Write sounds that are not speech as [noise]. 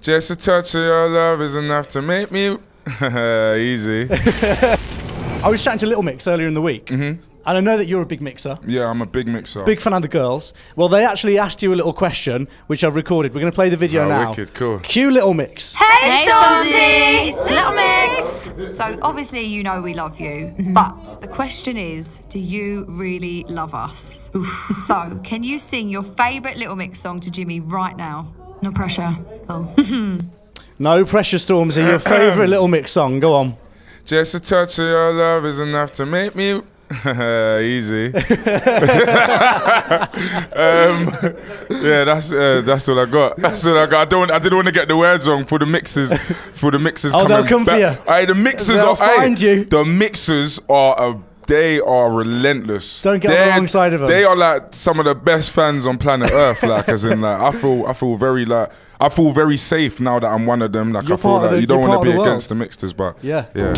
Just a touch of your love is enough to make me [laughs] easy. [laughs] I was chatting to Little Mix earlier in the week, Mm-hmm. and I know that you're a big mixer, Yeah, I'm a big mixer. big fan of the girls. Well, they actually asked you a little question, which I've recorded. We're going to play the video Oh, now. wicked, cool. Cue Little Mix. Hey, Stormzy! It's Little Mix! So, obviously, you know we love you, but the question is do you really love us? so, can you sing your favourite Little Mix song to Jimmy right now? No pressure. Oh. [laughs] No pressure, Stormzy. Your [clears throat] favourite Little Mix song. Go on. Just a touch of your love is enough to make me [laughs] easy. [laughs] um, yeah, that's uh, that's all I got. That's all I got. I don't. I didn't want to get the words wrong for the mixers. For the mixers. Oh, they'll come for back. you. Aye, the mixers They'll are. find you. The mixers are a. They are relentless. Don't get on the They're- wrong side of 'em. They are like some of the best fans on planet Earth. Like, as in, like, I feel, I feel very like, I feel very safe now that I'm one of them. Like, You're I feel like the- you don't want to be against the mixers, but Yeah. yeah.